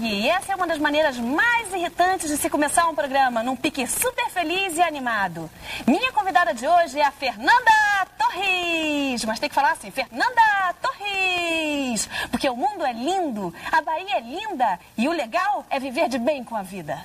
E essa é uma das maneiras mais irritantes de se começar um programa, num pique super feliz e animado. Minha convidada de hoje é a Fernanda Torres. Mas tem que falar assim, Fernanda Torres. Porque o mundo é lindo, a Bahia é linda e o legal é viver de bem com a vida.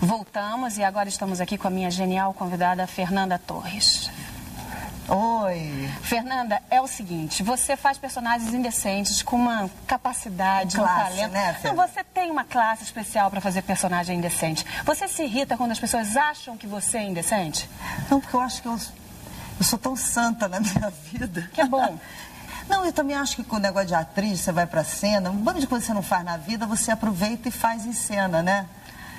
Voltamos e agora estamos aqui com a minha genial convidada Fernanda Torres. Oi. Fernanda, é o seguinte, você faz personagens indecentes com uma capacidade, classe, um talento. Né, Não, você tem uma classe especial para fazer personagem indecente. Você se irrita quando as pessoas acham que você é indecente? Não, porque eu acho que eu, eu sou tão santa na minha vida. Que é bom. Não, eu também acho que com o negócio de atriz, você vai pra cena, um bando de coisa que você não faz na vida, você aproveita e faz em cena, né?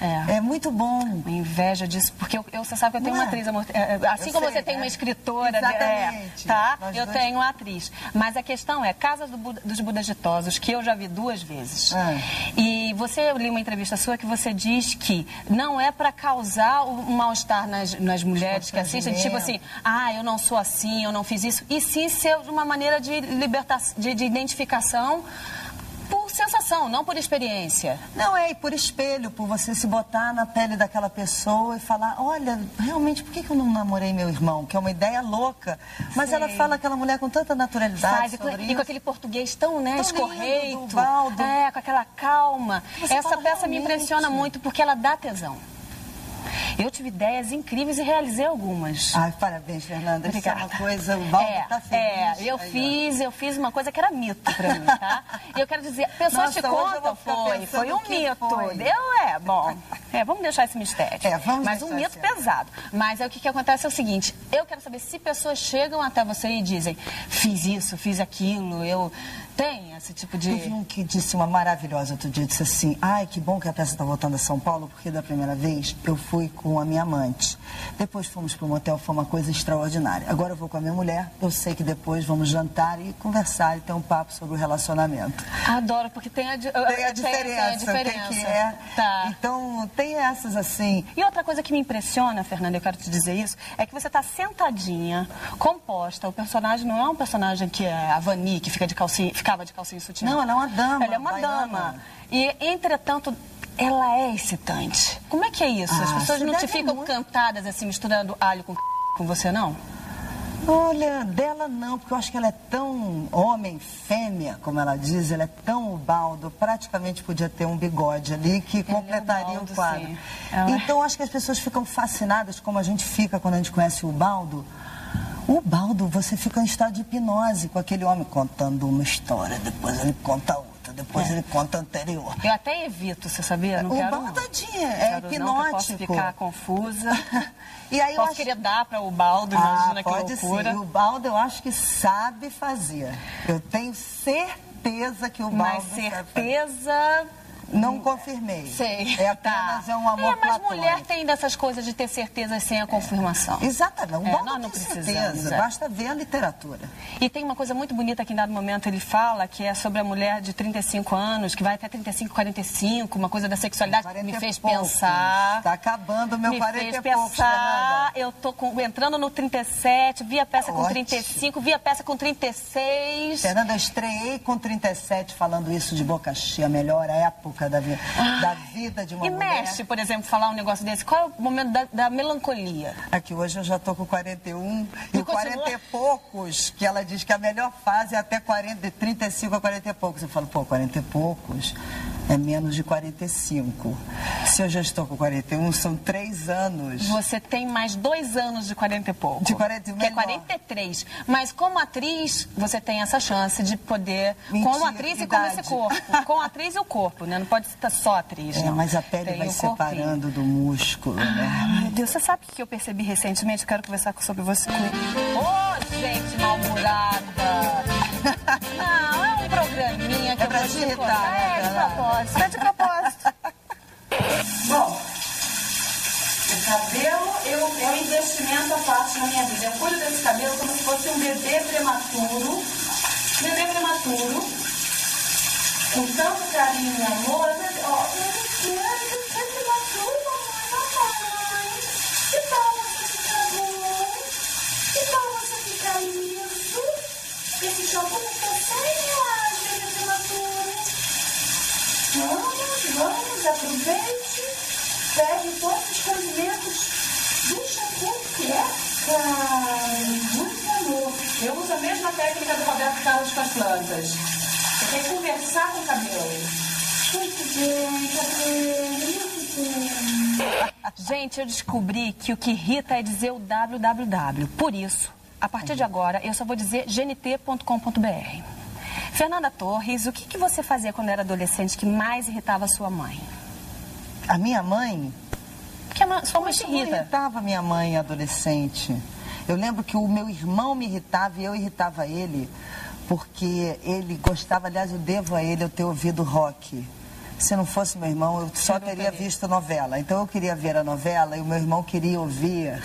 É. É muito bom. Inveja disso, porque eu, eu- você sabe que eu tenho Não uma é? atriz, é, é, assim Eu como sei, você tem uma escritora, Exatamente. é, tá? Nós Eu dois. tenho uma atriz. Mas a questão é, Casas do Buda- dos Budas Ditosos, que eu já vi duas vezes. Ah. E você, eu li uma entrevista sua que você diz que não é para causar o- um mal-estar nas, nas mulheres que assistem, tipo assim, ah, eu não sou assim, eu não fiz isso, e sim ser uma maneira de libertação, de, de identificação sensação, não por experiência. Não, é e por espelho, por você se botar na pele daquela pessoa e falar, olha, realmente, por que, que eu não namorei meu irmão? Que é uma ideia louca. Mas Sei. ela fala aquela mulher com tanta naturalidade e sobre e com aquele português tão, né, Tão escorreito. lindo. É, com aquela calma. Você Essa peça me realmente. impressiona muito porque ela dá tesão. Eu tive ideias incríveis e realizei algumas. Ai, parabéns, Fernanda. Isso é Obrigada. uma coisa, o Valdo é, tá feliz. É, eu Aí, fiz, eu fiz uma coisa que era mito pra mim, tá? E eu quero dizer, pessoas Nossa, te contam, foi, foi um mito. foi. Deu, é, bom. É, vamos deixar esse mistério. É, vamos Mas um mito assim. pesado. Mas é o que, que acontece é o seguinte, eu quero saber se pessoas chegam até você e dizem, fiz isso, fiz aquilo, eu... Tem esse tipo de... Teve um que disse uma maravilhosa outro dia, disse assim, ai, que bom que a peça está voltando a São Paulo, porque da primeira vez eu fui com a minha amante. Depois fomos para um motel, foi uma coisa extraordinária. Agora eu vou com a minha mulher, eu sei que depois vamos jantar e conversar e ter um papo sobre o relacionamento. Adoro, porque tem a, Tem a tem a diferença, diferença. o que, é. Tá. Então, tem essas assim. E outra coisa que me impressiona, Fernanda, eu quero te dizer isso, é que você está sentadinha, composta. O personagem não é um personagem que é a Vani, que fica de calcinha, ficava de calcinha e sutiã. Não, ela é uma dama, Ela é uma baiana. dama. E, entretanto, ela é excitante. Como é que é isso? As Ah, pessoas você não te ficam muito. cantadas assim, misturando alho com com você, não? Olha, dela não, porque eu acho que ela é tão homem, fêmea, como ela diz, ela é tão baldo, praticamente podia ter um bigode ali que completaria Ubaldo, o quadro. sim. Ela- Então acho que as pessoas ficam fascinadas, como a gente fica quando a gente conhece o baldo. O baldo, você fica em estado de hipnose com aquele homem contando uma história, depois ele conta outra, depois ele conta a anterior. Eu até evito, você sabia? Não o quero, baldo, não. tadinha, é Quero não, que eu posso hipnótico. ficar confusa. E aí eu posso acho- querer dar para o baldo, Ah, imagina que pode loucura. sim. O Baldo eu acho que sabe fazer. Eu tenho certeza que o Baldo Mas certeza... Não confirmei. Sei. É apenas Tá. é um amor É, mas platônico. mulher tem dessas coisas de ter certeza sem a confirmação. Exatamente. É, Baldo nós não precisamos, certeza. é. Basta ver a literatura. E tem uma coisa muito bonita que em dado momento ele fala, que é sobre a mulher de 35 anos, que vai até 35, 45, uma coisa da sexualidade. 40 Me fez poucos. pensar. Tá acabando o meu me 40 fez poucos, pensar. Eu tô com- entrando no 37, vi a peça com Ótimo. 35, vi a peça com 36. Fernanda, eu estreiei com 37 falando isso de boca cheia, melhor época da, vi da vida de uma E mulher. mexe, por exemplo, falar um negócio desse. Qual é o momento da, da melancolia? Aqui hoje eu já tô com 41 e, E o 40 continua? e poucos, que ela diz que a melhor fase é até 40, de 35 a 40 e poucos. Eu falo, pô, 40 e poucos é menos de 45. Se eu já estou com 41, são três anos. Você tem mais dois anos de 40 e pouco. De 40 e Que é melhor. 43. Mas como atriz, você tem essa chance de poder. Mentira, como atriz e com esse corpo. Com atriz e o corpo, né? Não pode estar só atriz. É, não. mas a pele Tem vai corpinho. separando do músculo, né? Ai, meu Deus, você sabe o que eu percebi recentemente? Eu quero conversar sobre você com Ô, gente mal-humorada! Né, É de propósito, é de propósito. Bom, Cabelo eu, é um investimento à parte na minha vida. Eu cuido desse cabelo como se fosse um bebê prematuro. Bebê prematuro. Com tanto carinho e amor. Ó, eu quero bebê prematuro, mamãe, mamãe. Que tal você ficar bom? Que tal você ficar isso? Esse shampoo custa 100 reais, bebê prematuro. Vamos, aproveite. Pegue todos os condimentos do shampoo que é muito amor. Eu uso a mesma técnica do Roberto Carlos com as plantas. Você tem que conversar com o cabelo. Muito bem, cabelo. Gente, eu descobri que o que irrita é dizer o www. Por isso, a partir de agora, eu só vou dizer gnt.com.br. Fernanda Torres, o que, que você fazia quando era adolescente que mais irritava a sua mãe? A minha mãe. Porque a mãe, sua mãe te Não irrita. irritava minha mãe adolescente. Eu lembro que o meu irmão me irritava e eu irritava ele, porque ele gostava, aliás, eu devo a ele eu ter ouvido rock. Se não fosse meu irmão, eu só não teria teria. visto novela. Então eu queria ver a novela e o meu irmão queria ouvir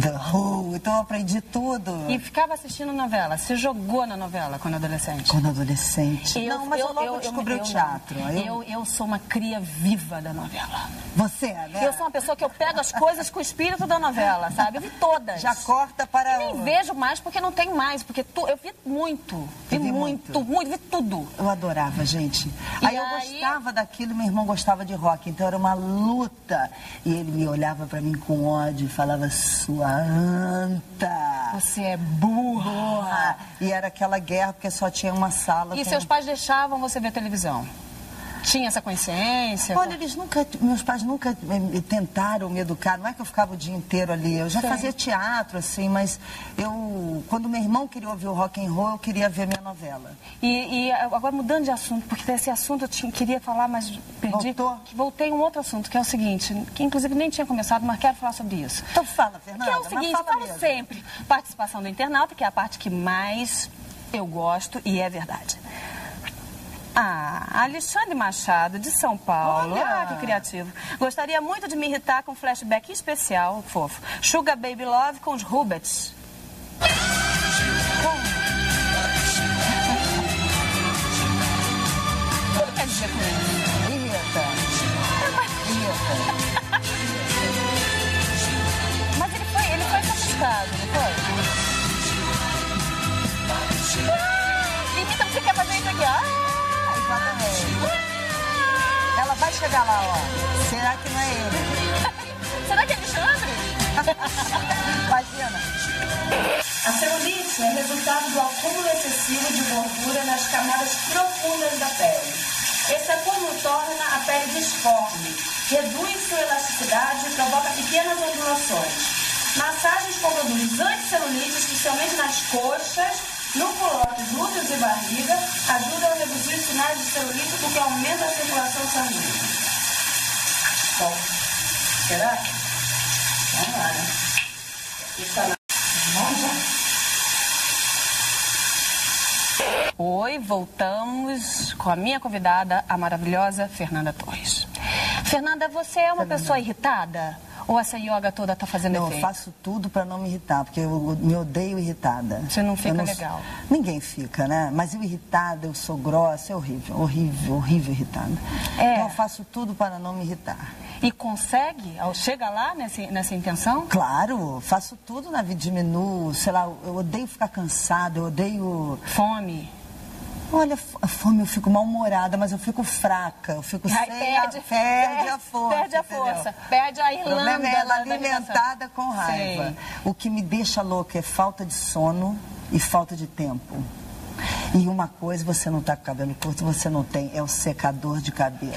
The Who. Então eu aprendi tudo. E ficava assistindo novela. Se jogou na novela quando adolescente. Quando adolescente. não, mas eu, logo descobri eu- o teatro. Eu, Aí eu, eu sou uma cria viva da novela. Você, né? Eu sou uma pessoa que eu pego as coisas com o espírito da novela, sabe? Eu vi todas. Já corta para Nem o... vejo mais porque não tenho mais, porque tu- eu vi muito. Vi, Eu vi muito, muito. muito, vi tudo. Eu adorava, gente. E Aí eu aí- gostava daquilo, meu irmão gostava de rock, então era uma luta. E ele me olhava pra mim com ódio e falava, sua anta. Você é burra. Porra. E era aquela guerra, porque só tinha uma sala. E com- seus pais deixavam você ver televisão? Tinha essa consciência? Olha, eles nunca, meus pais nunca me tentaram me educar. Não é que eu ficava o dia inteiro ali. Eu já Sim. fazia teatro, assim, mas eu, quando meu irmão queria ouvir o rock and roll, eu queria ver minha novela. E, e agora mudando de assunto, porque desse assunto eu tinha- queria falar, mas perdi. Voltou? Que Voltei a um outro assunto, que é o seguinte, que inclusive nem tinha começado, mas quero falar sobre isso. Então fala, Fernanda. Que é o seguinte, falo mesmo. sempre, participação do internauta, que é a parte que mais eu gosto e é verdade. Ah, Alexandre Machado, de São Paulo. Olha! Ah, que criativo. Gostaria muito de me irritar com um flashback especial, fofo. Sugar Baby Love com os Rubets. O que ele quer dizer com? Chegar lá, ó. Será que não é ele? Será que é Alexandre? Imagina. A celulite é resultado do acúmulo excessivo de gordura nas camadas profundas da pele. Esse acúmulo torna a pele disforme, reduz sua elasticidade e provoca pequenas ondulações. Massagens com produtos anticelulites, especialmente nas coxas, no colotes, glúteos e barriga, ajudam a reduzir sinais de celulite porque aumenta a circulação sanguínea. Bom, será? Vamos lá, né? Vamos lá. Oi, voltamos com a minha convidada, a maravilhosa Fernanda Torres. Fernanda, você é uma pessoa irritada? Ou essa yoga toda tá fazendo Não, eu efeito? faço tudo pra não me irritar, porque eu me odeio irritada. Você não fica Eu legal. Ninguém fica, né? Mas eu irritada, eu sou grossa, é horrível, horrível, horrível irritada. É. Então eu faço tudo para não me irritar. E consegue? Chega lá nesse, nessa intenção? Claro, faço tudo na vida, diminuo, sei lá, eu odeio ficar cansada, eu odeio... Fome. Olha, a fome eu fico mal-humorada, mas eu fico fraca, eu fico Ai, sem perde, a, perde a força. Perde a entendeu? força. Perde a O Irlanda. problema é ela da- da alimentada com raiva. Sei. O que me deixa louca é falta de sono e falta de tempo. E uma coisa, você não está com cabelo curto, você não tem, é o secador de cabelo.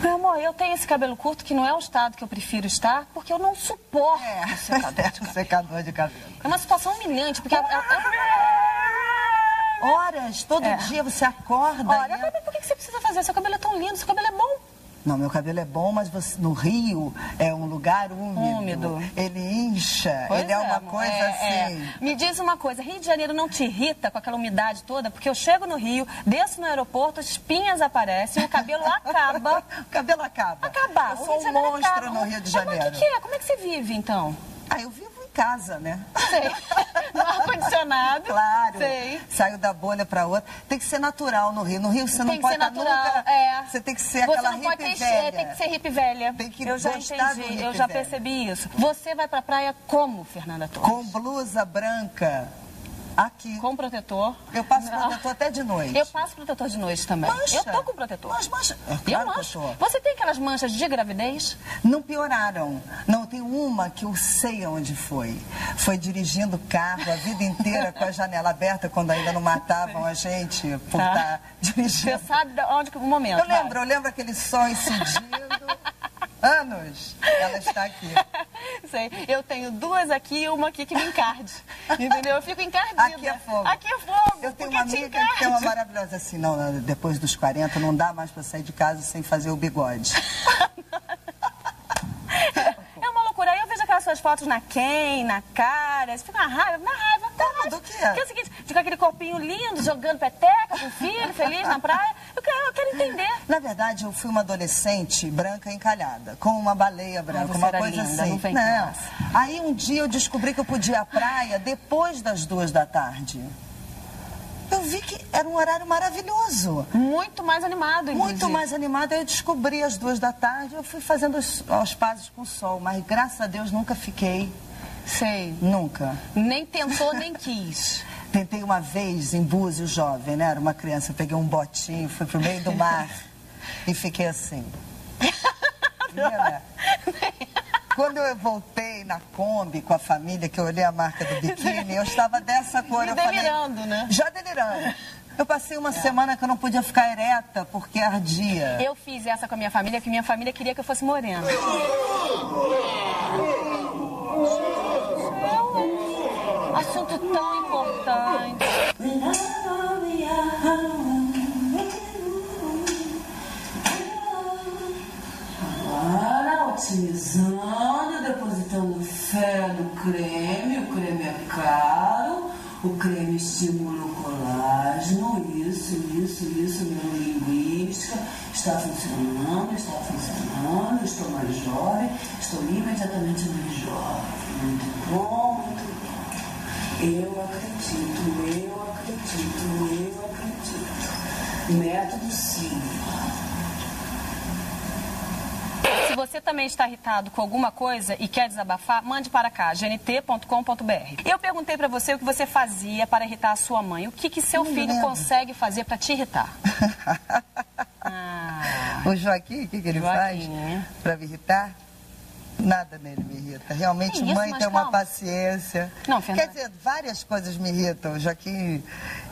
Meu amor, eu tenho esse cabelo curto que não é o estado que eu prefiro estar, porque eu não suporto o secador de é o secador de cabelo. É uma situação humilhante, porque... a- a- Horas, todo É. dia você acorda. Olha, e- mas por que você precisa fazer? Seu cabelo é tão lindo, seu cabelo é bom. Não, meu cabelo é bom, mas você, no Rio é um lugar úmido. Úmido. Ele incha, Pois ele é, uma amor, coisa é, assim. é. Me diz uma coisa, Rio de Janeiro não te irrita com aquela umidade toda? Porque eu chego no Rio, desço no aeroporto, espinhas aparecem, o cabelo acaba. O cabelo acaba. Acabar. Eu sou um monstro acaba. no Rio de Mas Janeiro. o que, que é? Como é que você vive, então? Ah, eu vivo casa, né? Sei. No ar-condicionado. Claro. Sei. Saio da bolha pra outra. Tem que ser natural no Rio. No Rio você não Tem que pode ser estar natural, nunca. é. Você tem que ser Você aquela não pode hippie ter velha. tem que ser hippie velha. Tem que eu já entendi, hippie eu já velha. percebi isso. Você vai pra praia como, Fernanda Torres? Com blusa branca. Aqui. Com protetor. Eu passo Não. protetor até de noite. Eu passo protetor de noite também. Mancha. Eu tô com protetor. Mas mancha. É eu claro que mancho. eu. Você tem aquelas manchas de gravidez? Não pioraram. Não, tem uma que eu sei onde foi. Foi dirigindo carro a vida inteira com a janela aberta, quando ainda não matavam a gente por Tá. estar Você dirigindo. sabe de onde que o momento? Eu lembro, eu lembro aquele som incidindo. Anos. Ela está aqui. Sei. Eu tenho duas aqui e uma aqui que me encarde. Entendeu? Eu fico encardida. Aqui é fogo. Aqui é fogo. Eu tenho uma amiga que tem uma maravilhosa assim, não, depois dos 40 não dá mais pra sair de casa sem fazer o bigode. É uma loucura. Aí eu vejo aquelas suas fotos na Ken, na cara, você fica uma raiva, na raiva. Tá? Do quê? Porque é o seguinte, fica aquele corpinho lindo, jogando peteca com o filho, feliz na praia. Eu quero, eu quero entender. Na verdade, eu fui uma adolescente branca encalhada, como uma baleia branca, você uma coisa linda, assim. não vem com essa. Aí um dia eu descobri que eu podia ir à praia depois das duas da tarde. Eu vi que era um horário maravilhoso. Muito mais animado, inclusive. Muito mais animada, eu descobri às duas da tarde, eu fui fazendo os, os pazes com o sol, mas graças a Deus nunca fiquei, Sei. nunca. Nem tentou, nem quis. Tentei uma vez em Búzios jovem, né? Era uma criança, peguei um botinho, fui pro meio do mar e fiquei assim. Quando eu voltei na Kombi com a família, que eu olhei a marca do biquíni, eu estava dessa cor. E eu falei, delirando, né? Já delirando. Eu passei uma semana que eu não podia ficar ereta porque ardia. Eu fiz essa com a minha família, porque minha família queria que eu fosse morena. Assunto tão importante. Agora, otimizando, depositando fé no creme. O creme é caro, o creme estimula o colágeno. Isso, isso, isso, neurolinguística. Está funcionando, está funcionando. Estou mais jovem, estou imediatamente mais jovem. Muito bom, muito bom. Eu acredito, eu acredito, eu acredito. Método Silva. Se você também está irritado com alguma coisa e quer desabafar, mande para cá, gnt.com.br. Eu perguntei para você o que você fazia para irritar a sua mãe. O que, que seu Não filho lembro. consegue fazer para te irritar? Ah, O Joaquim, o que, que ele Joaquim, faz para me irritar? Nada nele me irrita. Realmente, isso, mãe tem uma calma. paciência. Não, Fernanda. Quer dizer, várias coisas me irritam. O Joaquim,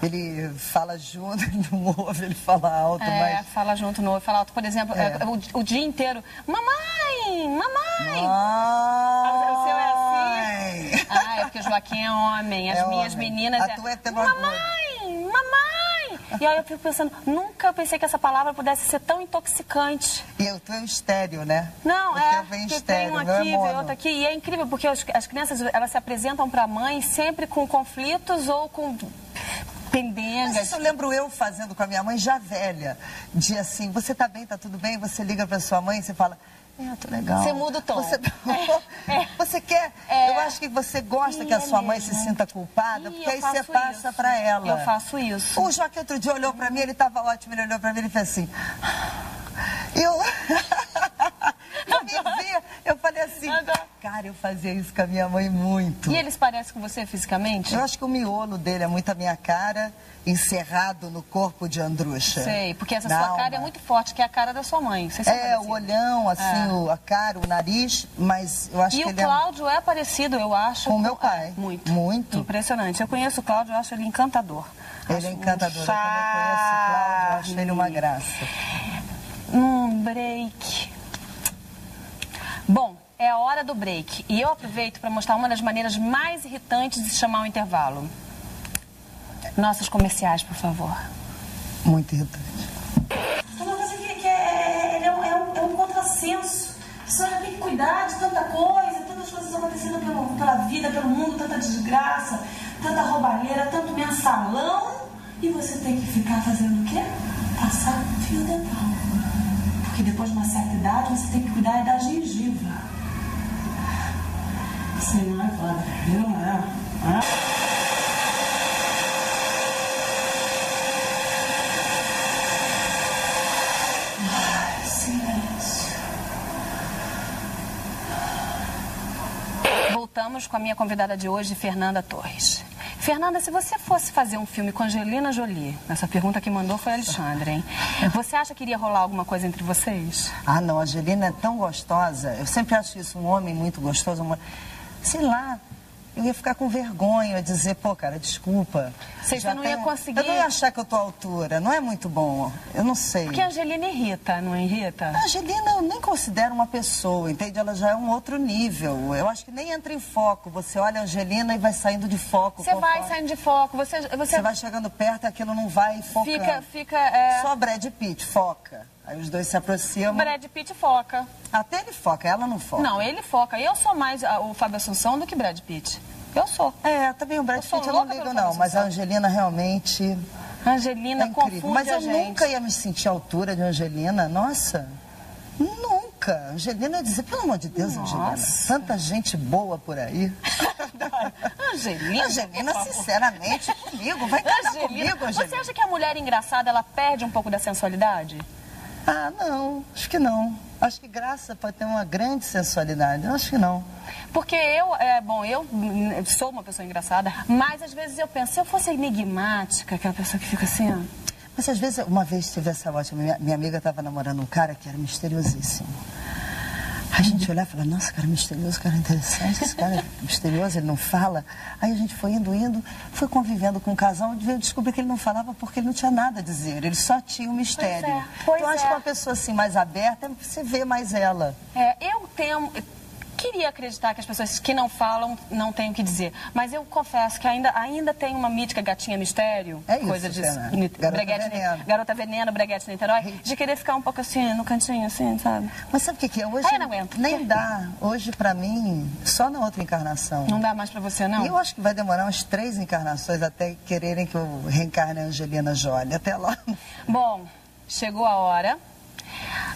ele fala junto, ele não ouve, ele fala alto, é, mas... fala junto no fala alto. Por exemplo, É. é, o, o dia inteiro, mamãe, mamãe. Ai. O seu é assim? Ah, é porque o Joaquim é homem. As É minhas homem. meninas A é, tua é pelo mamãe. E aí eu fico pensando, nunca pensei que essa palavra pudesse ser tão intoxicante. E o teu é estéreo, né? Não, o é, vem estéreo, tem um é aqui, vem mono. outro aqui. E é incrível, porque as, as crianças, elas se apresentam para a mãe sempre com conflitos ou com Mas pendengas. isso eu lembro eu fazendo com a minha mãe já velha. De assim, você tá bem, tá tudo bem? Você liga pra sua mãe e você fala, é, tô legal. Você muda o tom. Você, É, é. você quer, É. eu acho que você gosta que a sua mãe se mesmo. sinta culpada, porque aí você passa pra ela. Eu faço isso. O Joaquim outro dia olhou pra mim, ele tava ótimo, ele olhou pra mim e fez assim. Eu. eu me vi, eu falei assim, Agora- cara, eu fazia isso com a minha mãe muito. E eles parecem com você fisicamente? Eu acho que o miolo dele é muito a minha cara, encerrado no corpo de Andrucha. Sei, porque essa Na sua cara é alma. muito forte, que é a cara da sua mãe. Vocês são É, o olhão, assim, É. o- a cara, o nariz, mas eu acho E que o ele Cláudio é... parecido, eu acho. Com o meu pai. Muito. Muito. Impressionante. Eu conheço o Cláudio, eu acho ele encantador. é... Ele Acho é um encantador. Eu também conheço o Cláudio, eu acho ele uma graça. Um break. Bom, é a hora do break. E eu aproveito para mostrar uma das maneiras mais irritantes de se chamar um intervalo. Nossos comerciais, por favor. Muito irritante. Uma coisa que, que é, ele é um, é um- é um idade, tanta coisa, tantas coisas acontecendo pelo, pela vida, pelo mundo, tanta desgraça, tanta roubalheira, tanto mensalão, e você tem que ficar fazendo o quê? Passar fio dental. Porque depois de uma certa idade você tem que cuidar da gengiva. Sei não é foda, viu? É. é. Voltamos com a minha convidada de hoje, Fernanda Torres. Fernanda, se você fosse fazer um filme com Angelina Jolie, essa pergunta que mandou foi Alexandre, hein? Você acha que iria rolar alguma coisa entre vocês? Ah, não, a Angelina é tão gostosa. Eu sempre acho isso um homem muito gostoso. Uma... Sei lá, eu ia ficar com vergonha, dizer, pô, cara, desculpa. Você já não tenho... ia conseguir. Eu não ia achar que eu tô à altura, não é muito bom. Eu não sei. Porque a Angelina irrita, não irrita? A Angelina eu nem considero uma pessoa, entende? Ela já é um outro nível. Eu acho que nem entra em foco. Você olha a Angelina e vai saindo de foco. Você vai saindo de foco. Você, você... você vai chegando perto e aquilo não vai focando. Fica, fica. É... Só Brad Pitt foca. Aí os dois se aproximam. Brad Pitt foca. Até ele foca, ela não foca. Não, ele foca. Eu sou mais o Fábio Assunção do que Brad Pitt. Eu sou. É, também o Brad Pitt eu não ligo não, mas a Angelina realmente... Angelina é incrível. Mas eu nunca ia me sentir à altura de Angelina, nossa. Nunca. Angelina ia dizer, pelo amor de Deus, nossa. Angelina, tanta gente boa por aí. Angelina, Angelina, sinceramente, comigo, vai casar Angelina, comigo, Angelina. Você acha que a mulher engraçada, ela perde um pouco da sensualidade? Ah, não, acho que não. Acho que graça pode ter uma grande sensualidade. Eu acho que não. Porque eu, é, bom, eu sou uma pessoa engraçada, mas às vezes eu penso, se eu fosse enigmática, aquela pessoa que fica assim, ó. Mas às vezes, uma vez tive essa ótima, minha, minha amiga estava namorando um cara que era misteriosíssimo. A gente olhar e falar, nossa, cara misterioso, cara interessante, esse cara é misterioso, ele não fala. Aí a gente foi indo, indo, foi convivendo com o um casal, veio descobrir que ele não falava porque ele não tinha nada a dizer, ele só tinha um mistério. Pois é, pois então, é. acho que uma pessoa assim mais aberta, você vê mais ela. É, eu tenho, queria acreditar que as pessoas que não falam não têm o que dizer. Mas eu confesso que ainda, ainda tem uma mítica gatinha mistério. É isso, coisa de Garota breguete, veneno. Garota veneno, breguete Niterói. De querer ficar um pouco assim, no cantinho, assim, sabe? Mas sabe o que, que é? Hoje Ai, não aguento. nem dá. Hoje, pra mim, só na outra encarnação. Não dá mais pra você, não? E eu acho que vai demorar umas três encarnações até quererem que eu reencarne a Angelina Jolie. Até lá. Bom, chegou a hora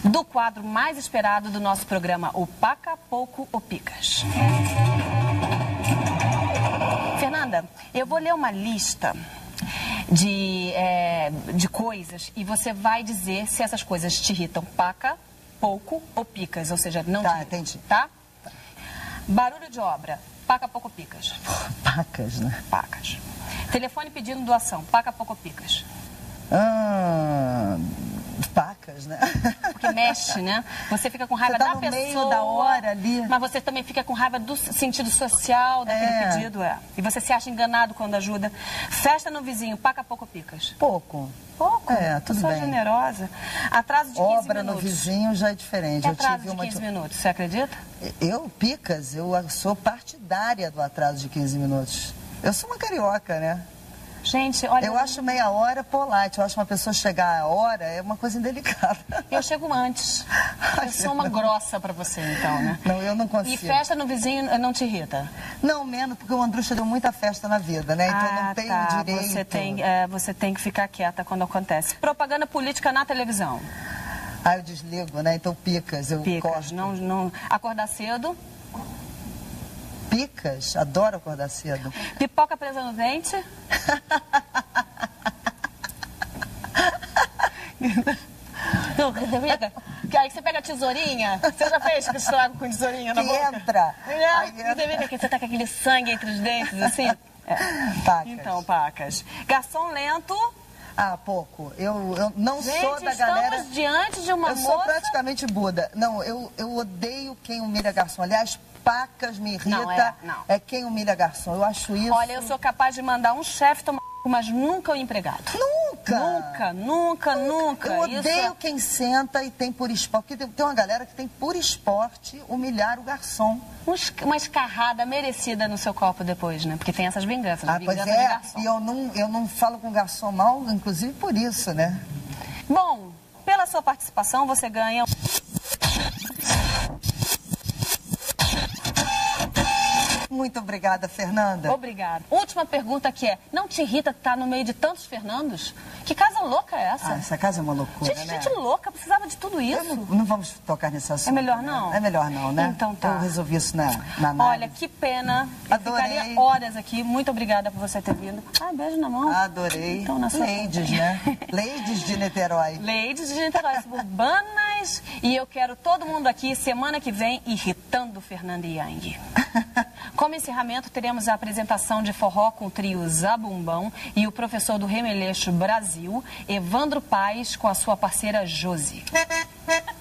do quadro mais esperado do nosso programa, o Paca Pouco ou Picas. Fernanda, eu vou ler uma lista de, é, de coisas e você vai dizer se essas coisas te irritam paca, pouco ou picas, ou seja, não tá, te entendi. tá? Barulho de obra, paca, pouco, picas. Pacas, né? Pacas. Telefone pedindo doação, paca, pouco, picas. Ah, pacas, né? Porque mexe, né? Você fica com raiva você tá da no pessoa. Meio da hora ali. Mas você também fica com raiva do sentido social daquele É. pedido, é. E você se acha enganado quando ajuda. Festa no vizinho, paca pouco picas. Pouco. Pouco? É, tudo Pessoa bem. generosa. Atraso de 15 Obra no minutos. vizinho já é diferente. É Eu atraso tive de uma 15 minutos, você acredita? Eu, Picas, eu sou partidária do atraso de 15 minutos. Eu sou uma carioca, né? Gente, olha... Eu acho meia hora polite. Eu acho uma pessoa chegar a hora é uma coisa indelicada. Eu chego antes. Eu sou uma grossa pra você, então, né? Não, eu não E consigo. festa no vizinho não te irrita? Não, menos, porque o Andrucha deu muita festa na vida, né? Então eu ah, não tenho tá. direito. Você tem, é, você tem que ficar quieta quando acontece. Propaganda política na televisão. Ah, eu desligo, né? Então picas, eu Picas, corto. não, não... Acordar cedo, Picas, adoro acordar cedo. pipoca presa no dente. Não, que aí você pega a tesourinha. Você já fez que estrago com tesourinha na Que boca? entra. É, entra. vê que você tá com aquele sangue entre os dentes, assim? É. Pacas. Então, pacas. Garçom lento. Ah, pouco. Eu, eu não Gente, sou da estamos galera. diante de uma Eu sou moça... praticamente Buda. Não, eu, eu odeio quem humilha garçom. Aliás, pacas me irrita. Não, é, não. quem humilha garçom. Eu acho isso. Olha, eu sou capaz de mandar um chefe tomar mas nunca o empregado. Nunca! Nunca, nunca, nunca. Eu Isso odeio é- quem senta e tem por esporte. Porque tem, uma galera que tem por esporte humilhar o garçom. uma escarrada merecida no seu copo depois, né? Porque tem essas vinganças. Ah, pois vingança é. E eu não, eu não falo com garçom mal, inclusive por isso, né? Bom, pela sua participação, você ganha Muito obrigada, Fernanda. Obrigada. Última pergunta que é, não te irrita estar no meio de tantos Fernandos? Que casa louca é essa? Ah, essa casa é uma loucura, gente, né? gente louca, precisava de tudo isso. Não, não vamos tocar nesse assunto. É melhor né? não? É melhor não, né? Então tá. Eu resolvi isso na, na análise. Olha, que pena. Eu Adorei. ficaria horas aqui. Muito obrigada por você ter vindo. Ah, beijo na mão. Adorei. Então, na sua Ladies, né? Ladies de Niterói. Ladies de Niterói E eu quero todo mundo aqui semana que vem irritando Fernanda Yang. Como encerramento, teremos a apresentação de forró com o trio Zabumbão e o professor do Remeleixo Brasil, Evandro Paz, com a sua parceira Josi.